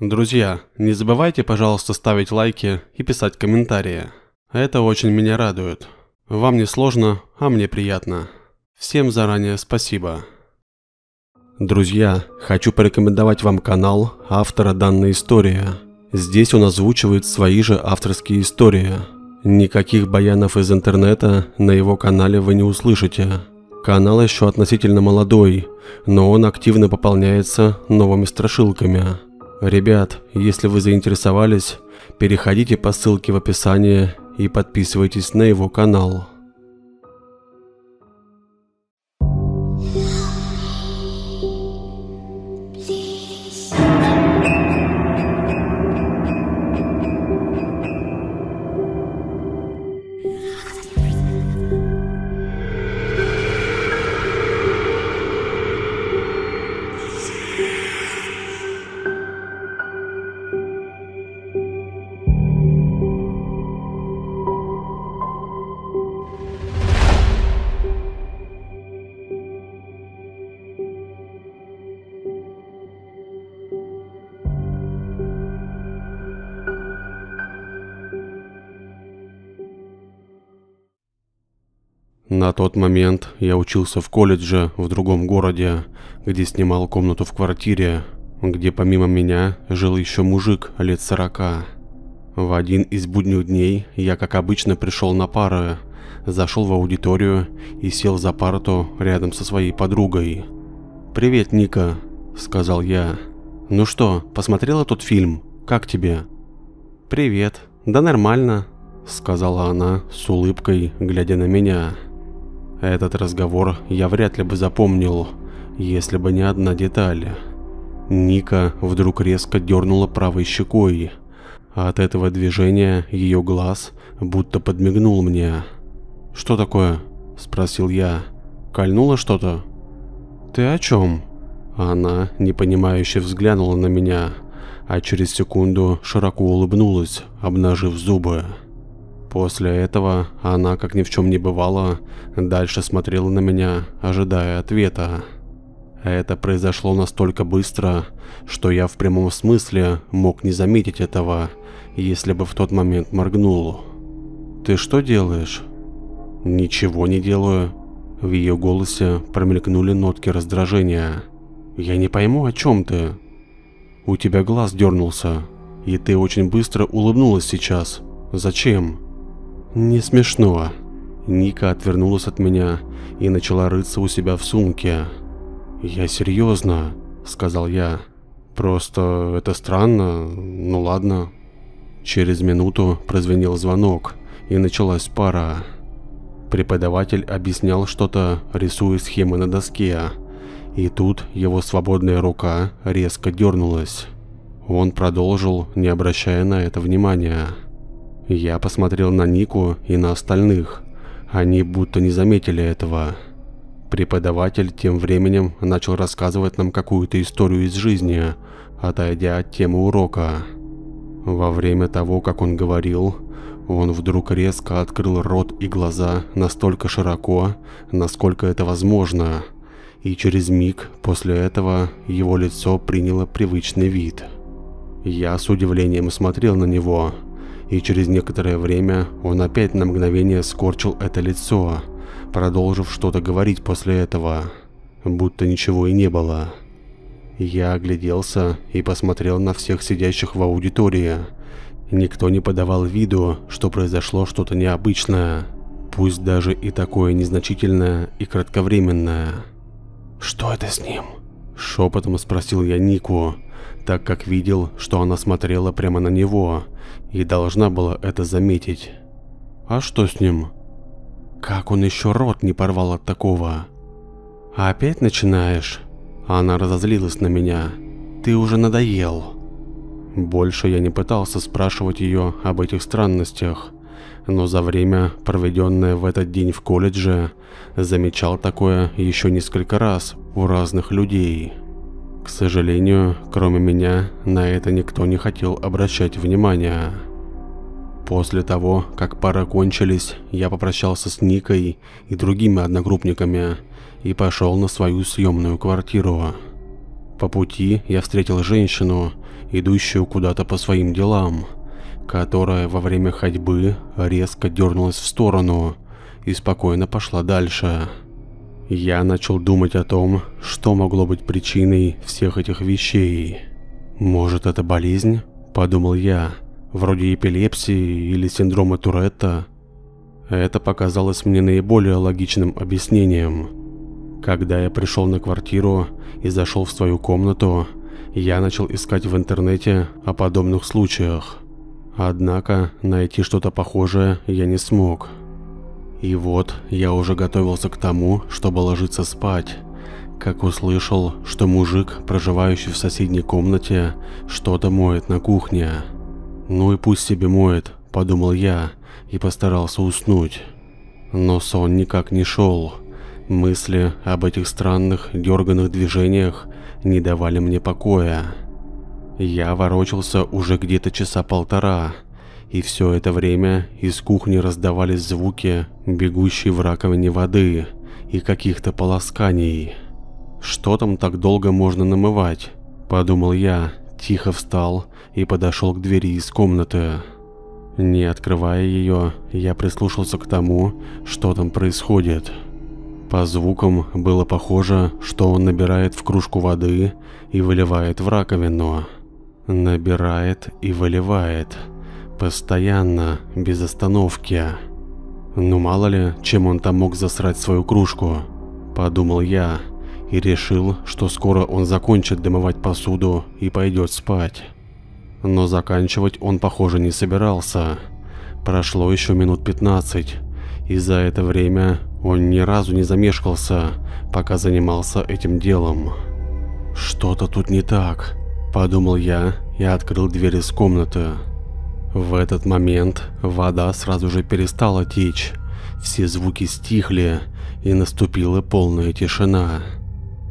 Друзья, не забывайте, пожалуйста, ставить лайки и писать комментарии. Это очень меня радует. Вам не сложно, а мне приятно. Всем заранее спасибо. Друзья, хочу порекомендовать вам канал автора данной истории. Здесь он озвучивает свои же авторские истории. Никаких баянов из интернета на его канале вы не услышите. Канал еще относительно молодой, но он активно пополняется новыми страшилками. Ребят, если вы заинтересовались, переходите по ссылке в описании и подписывайтесь на его канал. На тот момент я учился в колледже в другом городе, где снимал комнату в квартире, где помимо меня жил еще мужик лет сорока. В один из будних дней я, как обычно, пришел на пары, зашел в аудиторию и сел за парту рядом со своей подругой. «Привет, Ника», — сказал я. «Ну что, посмотрела тот фильм? Как тебе?» «Привет. Да нормально», — сказала она с улыбкой, глядя на меня. Этот разговор я вряд ли бы запомнил, если бы не одна деталь. Ника вдруг резко дернула правой щекой. А от этого движения ее глаз будто подмигнул мне. «Что такое?» – спросил я. «Кольнуло что-то?» «Ты о чем?» Она непонимающе взглянула на меня, а через секунду широко улыбнулась, обнажив зубы. После этого она, как ни в чем не бывало, дальше смотрела на меня, ожидая ответа. Это произошло настолько быстро, что я в прямом смысле мог не заметить этого, если бы в тот момент моргнул. «Ты что делаешь?» «Ничего не делаю». В ее голосе промелькнули нотки раздражения. «Я не пойму, о чем ты?» «У тебя глаз дернулся, и ты очень быстро улыбнулась сейчас. Зачем?» Не смешно. Ника отвернулась от меня и начала рыться у себя в сумке. «Я серьезно», — сказал я. «Просто это странно, ну ладно». Через минуту прозвенел звонок, и началась пара. Преподаватель объяснял что-то, рисуя схемы на доске, и тут его свободная рука резко дернулась. Он продолжил, не обращая на это внимания. Я посмотрел на Нику и на остальных. Они будто не заметили этого. Преподаватель тем временем начал рассказывать нам какую-то историю из жизни, отойдя от темы урока. Во время того, как он говорил, он вдруг резко открыл рот и глаза настолько широко, насколько это возможно, и через миг после этого его лицо приняло привычный вид. Я с удивлением смотрел на него – и через некоторое время он опять на мгновение скорчил это лицо, продолжив что-то говорить после этого, будто ничего и не было. Я огляделся и посмотрел на всех сидящих в аудитории. Никто не подавал виду, что произошло что-то необычное, пусть даже и такое незначительное и кратковременное. «Что это с ним?» – шепотом спросил я Нику, так как видел, что она смотрела прямо на него и должна была это заметить. А что с ним? Как он еще рот не порвал от такого? А опять начинаешь? Она разозлилась на меня. Ты уже надоел. Больше я не пытался спрашивать ее об этих странностях, но за время, проведенное в этот день в колледже, замечал такое еще несколько раз у разных людей. К сожалению, кроме меня, на это никто не хотел обращать внимания. После того, как пары кончились, я попрощался с Никой и другими одногруппниками и пошел на свою съемную квартиру. По пути я встретил женщину, идущую куда-то по своим делам, которая во время ходьбы резко дернулась в сторону и спокойно пошла дальше. Я начал думать о том, что могло быть причиной всех этих вещей. Может это болезнь? Подумал я, вроде эпилепсии или синдрома Туретта. Это показалось мне наиболее логичным объяснением. Когда я пришел на квартиру и зашел в свою комнату, я начал искать в интернете о подобных случаях. Однако найти что-то похожее я не смог. И вот я уже готовился к тому, чтобы ложиться спать, как услышал, что мужик, проживающий в соседней комнате, что-то моет на кухне. Ну и пусть себе моет, подумал я и постарался уснуть. Но сон никак не шел. Мысли об этих странных дерганных движениях не давали мне покоя. Я ворочался уже где-то часа полтора, и все это время из кухни раздавались звуки, бегущей в раковине воды и каких-то полосканий. Что там так долго можно намывать? Подумал я, тихо встал и подошел к двери из комнаты. Не открывая ее, я прислушался к тому, что там происходит. По звукам было похоже, что он набирает в кружку воды и выливает в раковину. Набирает и выливает. Постоянно, без остановки. Ну мало ли, чем он там мог засрать свою кружку, подумал я и решил, что скоро он закончит дымовать посуду и пойдет спать. Но заканчивать он, похоже, не собирался. Прошло еще минут 15, и за это время он ни разу не замешкался, пока занимался этим делом. «Что-то тут не так», – подумал я и открыл дверь из комнаты. В этот момент вода сразу же перестала течь, все звуки стихли и наступила полная тишина.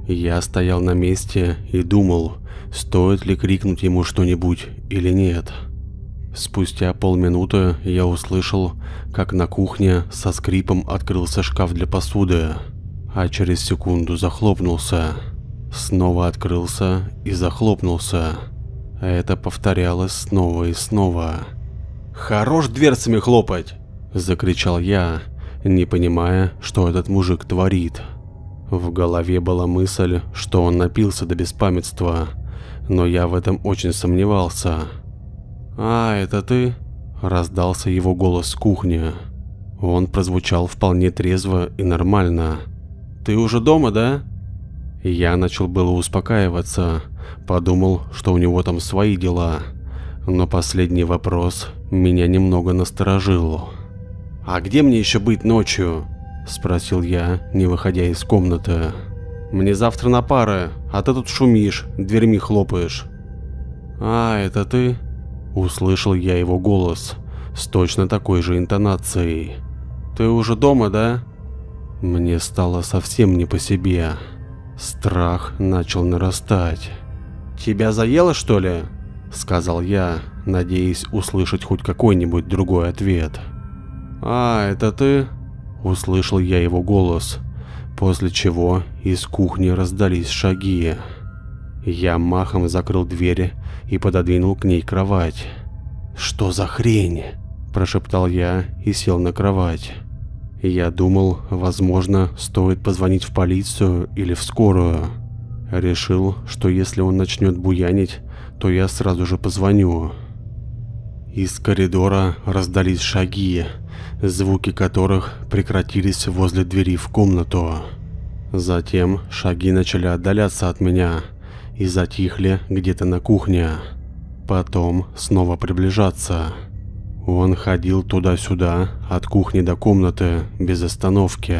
Я стоял на месте и думал, стоит ли крикнуть ему что-нибудь или нет. Спустя полминуты я услышал, как на кухне со скрипом открылся шкаф для посуды, а через секунду захлопнулся. Снова открылся и захлопнулся. Это повторялось снова и снова. «Хорош дверцами хлопать!» – закричал я, не понимая, что этот мужик творит. В голове была мысль, что он напился до беспамятства, но я в этом очень сомневался. «А, это ты?» – раздался его голос с кухни. Он прозвучал вполне трезво и нормально. «Ты уже дома, да?» Я начал было успокаиваться, подумал, что у него там свои дела, но последний вопрос меня немного насторожил. «А где мне еще быть ночью?» – спросил я, не выходя из комнаты. «Мне завтра на пары, а ты тут шумишь, дверьми хлопаешь». «А, это ты?» – услышал я его голос с точно такой же интонацией. «Ты уже дома, да?» Мне стало совсем не по себе. Страх начал нарастать. «Тебя заело, что ли?» – сказал я, надеясь услышать хоть какой-нибудь другой ответ. «А, это ты?» – услышал я его голос, после чего из кухни раздались шаги. Я махом закрыл дверь и пододвинул к ней кровать. «Что за хрень?» – прошептал я и сел на кровать. Я думал, возможно, стоит позвонить в полицию или в скорую. Решил, что если он начнет буянить, то я сразу же позвоню. Из коридора раздались шаги, звуки которых прекратились возле двери в комнату. Затем шаги начали отдаляться от меня и затихли где-то на кухне. Потом снова приближаться. Он ходил туда-сюда, от кухни до комнаты, без остановки.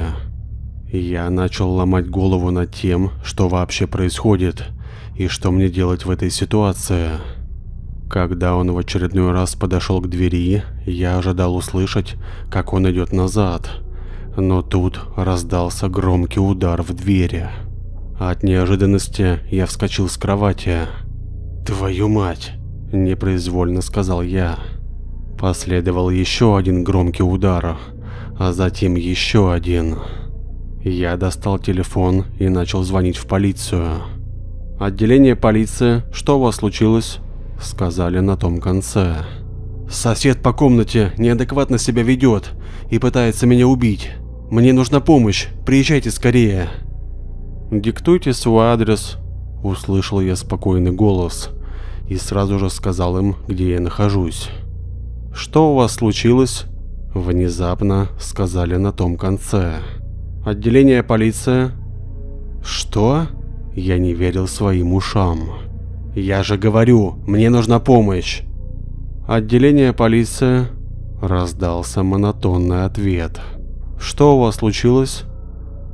Я начал ломать голову над тем, что вообще происходит и что мне делать в этой ситуации. Когда он в очередной раз подошел к двери, я ожидал услышать, как он идет назад. Но тут раздался громкий удар в двери. От неожиданности я вскочил с кровати. «Твою мать!» – непроизвольно сказал я. Последовал еще один громкий удар, а затем еще один. Я достал телефон и начал звонить в полицию. «Отделение полиции, что у вас случилось?» – сказали на том конце. «Сосед по комнате неадекватно себя ведет и пытается меня убить. Мне нужна помощь, приезжайте скорее». «Диктуйте свой адрес», – услышал я спокойный голос и сразу же сказал им, где я нахожусь. «Что у вас случилось?» – внезапно сказали на том конце. «Отделение полиция?» «Что?» Я не верил своим ушам. «Я же говорю, мне нужна помощь!» «Отделение полиции?» Раздался монотонный ответ. «Что у вас случилось?»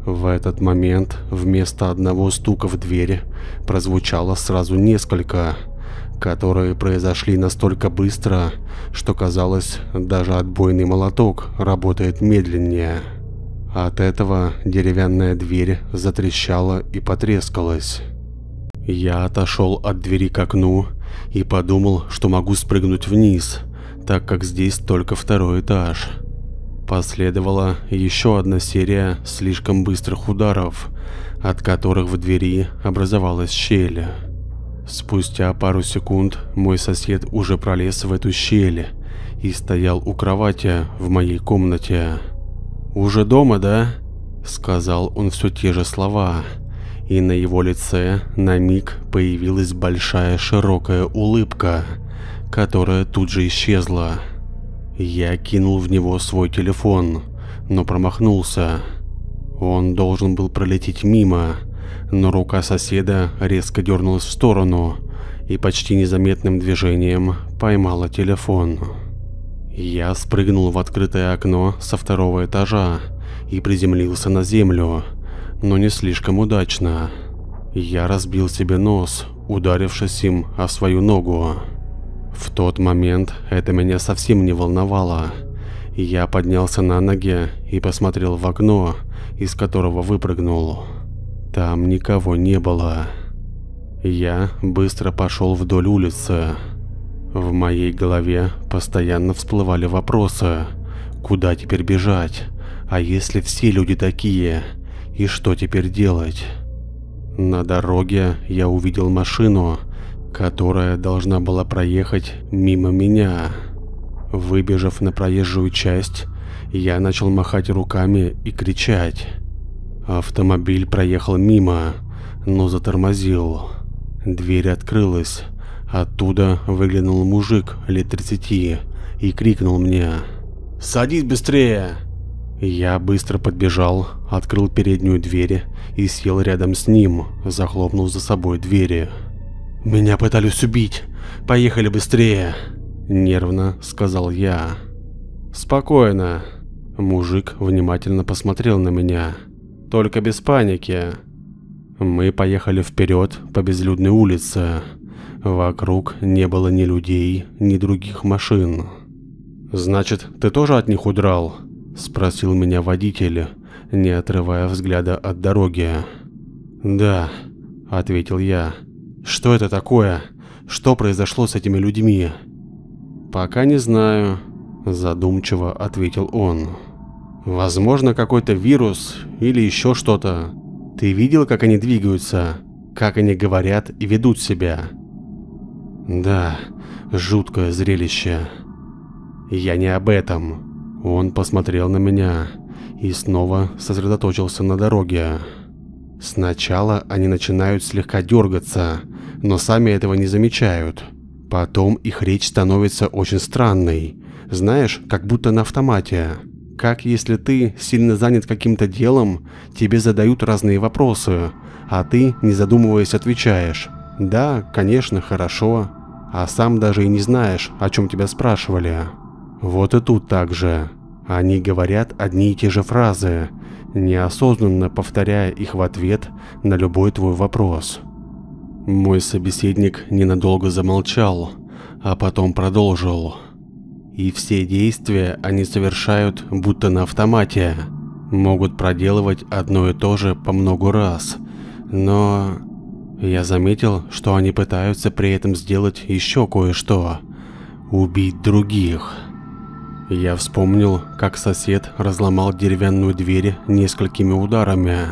В этот момент вместо одного стука в дверь прозвучало сразу несколько, которые произошли настолько быстро, что казалось, даже отбойный молоток работает медленнее. От этого деревянная дверь затрещала и потрескалась. Я отошел от двери к окну и подумал, что могу спрыгнуть вниз, так как здесь только второй этаж. Последовала еще одна серия слишком быстрых ударов, от которых в двери образовалась щель. Спустя пару секунд мой сосед уже пролез в эту щель и стоял у кровати в моей комнате. «Уже дома, да?» – сказал он все те же слова, и на его лице на миг появилась большая широкая улыбка, которая тут же исчезла. Я кинул в него свой телефон, но промахнулся. Он должен был пролететь мимо, но рука соседа резко дернулась в сторону и почти незаметным движением поймала телефон. Я спрыгнул в открытое окно со второго этажа и приземлился на землю, но не слишком удачно. Я разбил себе нос, ударившись им о свою ногу. В тот момент это меня совсем не волновало. Я поднялся на ноги и посмотрел в окно, из которого выпрыгнул. Там никого не было. Я быстро пошел вдоль улицы. В моей голове постоянно всплывали вопросы. Куда теперь бежать? А если все люди такие? И что теперь делать? На дороге я увидел машину, которая должна была проехать мимо меня. Выбежав на проезжую часть, я начал махать руками и кричать. Автомобиль проехал мимо, но затормозил. Дверь открылась, Оттуда выглянул мужик лет 30 и крикнул мне «Садись быстрее!». Я быстро подбежал, открыл переднюю дверь и сел рядом с ним, захлопнув за собой двери. «Меня пытались убить! Поехали быстрее!» – нервно сказал я. «Спокойно!» Мужик внимательно посмотрел на меня. «Только без паники!» Мы поехали вперед по безлюдной улице. Вокруг не было ни людей, ни других машин. «Значит, ты тоже от них удрал?» – спросил меня водитель, не отрывая взгляда от дороги. «Да», – ответил я. «Что это такое? Что произошло с этими людьми?» «Пока не знаю», – задумчиво ответил он. «Возможно, какой-то вирус или еще что-то. Ты видел, как они двигаются? Как они говорят и ведут себя?» Да, жуткое зрелище. Я не об этом. Он посмотрел на меня и снова сосредоточился на дороге. Сначала они начинают слегка дергаться, но сами этого не замечают. Потом их речь становится очень странной. Знаешь, как будто на автомате. Как если ты сильно занят каким-то делом, тебе задают разные вопросы, а ты, не задумываясь, отвечаешь. Да, конечно, хорошо. А сам даже и не знаешь, о чем тебя спрашивали. Вот и тут так же. Они говорят одни и те же фразы, неосознанно повторяя их в ответ на любой твой вопрос. Мой собеседник ненадолго замолчал, а потом продолжил. И все действия они совершают будто на автомате. Могут проделывать одно и то же по много раз. Но я заметил, что они пытаются при этом сделать еще кое-что. Убить других. Я вспомнил, как сосед разломал деревянную дверь несколькими ударами.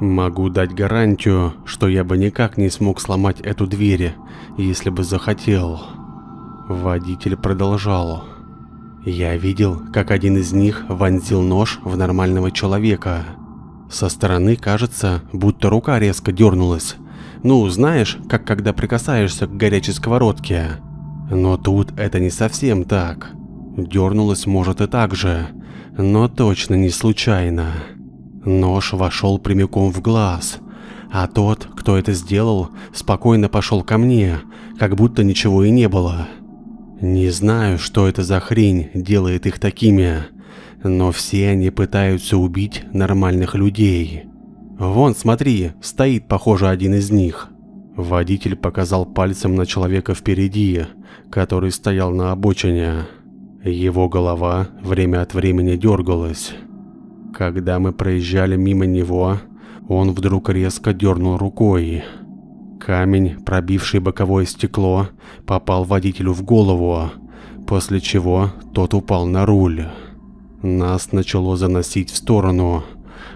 Могу дать гарантию, что я бы никак не смог сломать эту дверь, если бы захотел. Водитель продолжал. Я видел, как один из них вонзил нож в нормального человека. Со стороны кажется, будто рука резко дернулась. Ну, знаешь, как когда прикасаешься к горячей сковородке. Но тут это не совсем так. Дернулась может и так же, но точно не случайно. Нож вошел прямиком в глаз, а тот, кто это сделал, спокойно пошел ко мне, как будто ничего и не было. Не знаю, что это за хрень делает их такими, но все они пытаются убить нормальных людей. Вон, смотри, стоит, похоже, один из них. Водитель показал пальцем на человека впереди, который стоял на обочине. Его голова время от времени дергалась. Когда мы проезжали мимо него, он вдруг резко дернул рукой. Камень, пробивший боковое стекло, попал водителю в голову, после чего тот упал на руль. Нас начало заносить в сторону.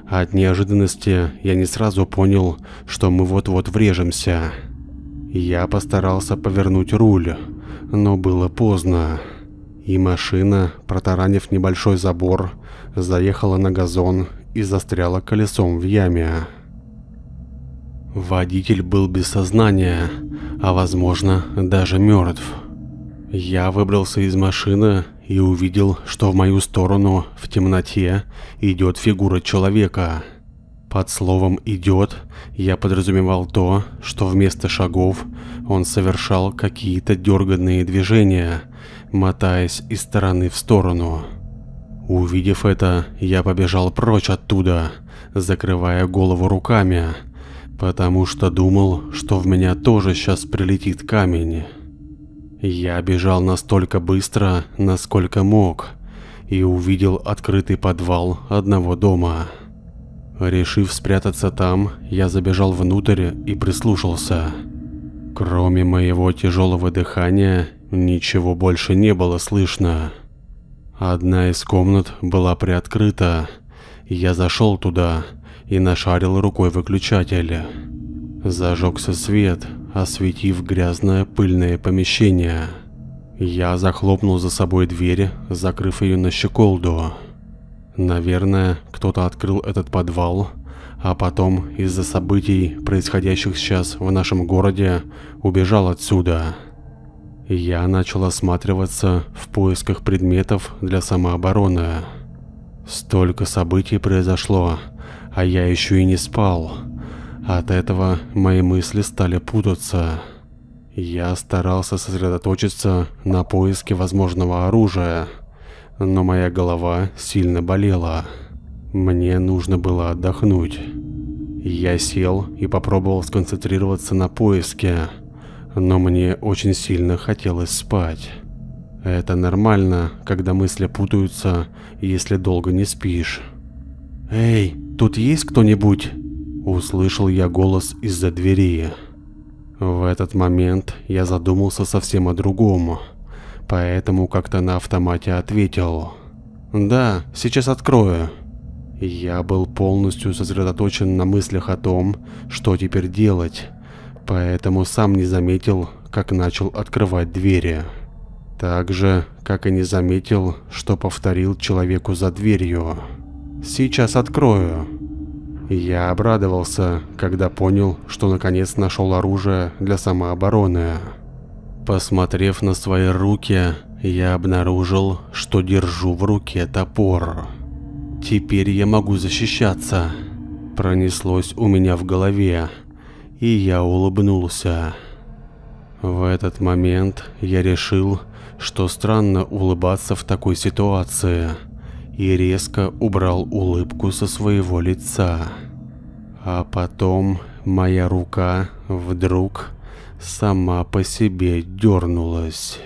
От неожиданности я не сразу понял, что мы вот-вот врежемся. Я постарался повернуть руль, но было поздно. И машина, протаранив небольшой забор, заехала на газон и застряла колесом в яме. Водитель был без сознания, а возможно даже мертв. Я выбрался из машины и увидел, что в мою сторону в темноте идет фигура человека. Под словом «идет» я подразумевал то, что вместо шагов он совершал какие-то дерганные движения, мотаясь из стороны в сторону. Увидев это, я побежал прочь оттуда, закрывая голову руками, потому что думал, что в меня тоже сейчас прилетит камень. Я бежал настолько быстро, насколько мог, и увидел открытый подвал одного дома. Решив спрятаться там, я забежал внутрь и прислушался. Кроме моего тяжелого дыхания, ничего больше не было слышно. Одна из комнат была приоткрыта, я зашел туда и нашарил рукой выключатель. Зажегся свет, осветив грязное пыльное помещение. Я захлопнул за собой дверь, закрыв ее на щеколду. Наверное, кто-то открыл этот подвал, а потом из-за событий, происходящих сейчас в нашем городе, убежал отсюда. Я начал осматриваться в поисках предметов для самообороны. Столько событий произошло, а я еще и не спал. От этого мои мысли стали путаться. Я старался сосредоточиться на поиске возможного оружия, но моя голова сильно болела. Мне нужно было отдохнуть. Я сел и попробовал сконцентрироваться на поиске, но мне очень сильно хотелось спать. Это нормально, когда мысли путаются, если долго не спишь. «Эй, тут есть кто-нибудь?» Услышал я голос из-за двери. В этот момент я задумался совсем о другом, поэтому как-то на автомате ответил. «Да, сейчас открою». Я был полностью сосредоточен на мыслях о том, что теперь делать, поэтому сам не заметил, как начал открывать двери. Так же, как и не заметил, что повторил человеку за дверью. «Сейчас открою». Я обрадовался, когда понял, что наконец нашел оружие для самообороны. Посмотрев на свои руки, я обнаружил, что держу в руке топор. Теперь я могу защищаться. Пронеслось у меня в голове, и я улыбнулся. В этот момент я решил, что странно улыбаться в такой ситуации – и резко убрал улыбку со своего лица. А потом моя рука вдруг сама по себе дернулась.